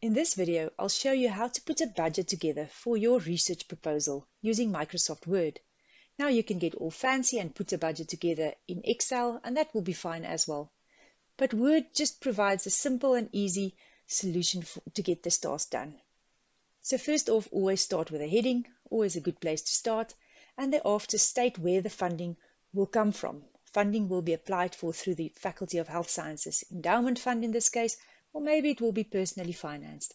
In this video, I'll show you how to put a budget together for your research proposal using Microsoft Word. Now you can get all fancy and put a budget together in Excel and that will be fine as well. But Word just provides a simple and easy solution for, to get this task done. So first off, always start with a heading, always a good place to start, and thereafter state where the funding will come from. Funding will be applied for through the Faculty of Health Sciences Endowment Fund in this case, or maybe it will be personally financed.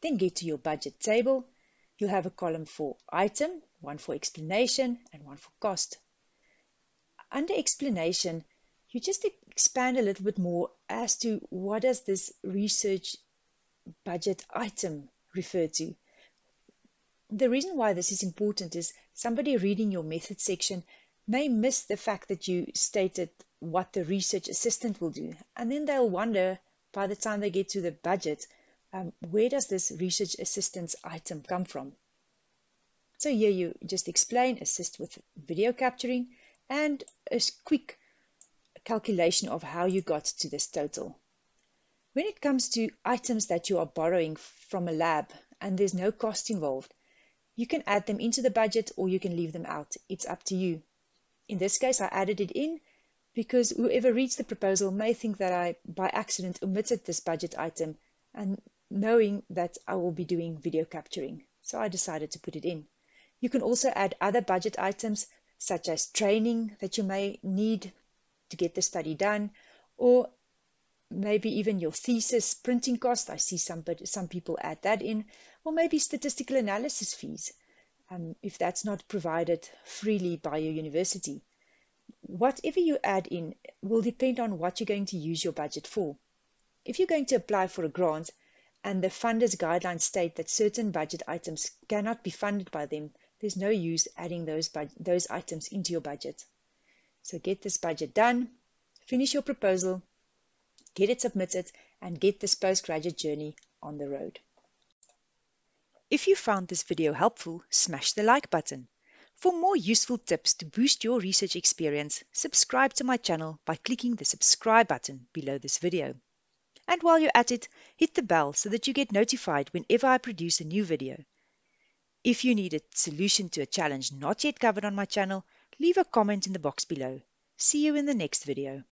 Then get to your budget table. You'll have a column for item, one for explanation, and one for cost. Under explanation, you just expand a little bit more as to what does this research budget item refer to. The reason why this is important is somebody reading your method section may miss the fact that you stated what the research assistant will do, and then they'll wonder by the time they get to the budget, um, where does this research assistance item come from? So here you just explain, assist with video capturing, and a quick calculation of how you got to this total. When it comes to items that you are borrowing from a lab and there's no cost involved, you can add them into the budget or you can leave them out. It's up to you. In this case, I added it in because whoever reads the proposal may think that I, by accident, omitted this budget item and knowing that I will be doing video capturing. So I decided to put it in. You can also add other budget items such as training that you may need to get the study done or maybe even your thesis printing cost. I see some, some people add that in or maybe statistical analysis fees um, if that's not provided freely by your university whatever you add in will depend on what you're going to use your budget for. If you're going to apply for a grant and the funder's guidelines state that certain budget items cannot be funded by them, there's no use adding those, those items into your budget. So get this budget done, finish your proposal, get it submitted, and get this postgraduate journey on the road. If you found this video helpful, smash the like button. For more useful tips to boost your research experience, subscribe to my channel by clicking the subscribe button below this video. And while you're at it, hit the bell so that you get notified whenever I produce a new video. If you need a solution to a challenge not yet covered on my channel, leave a comment in the box below. See you in the next video.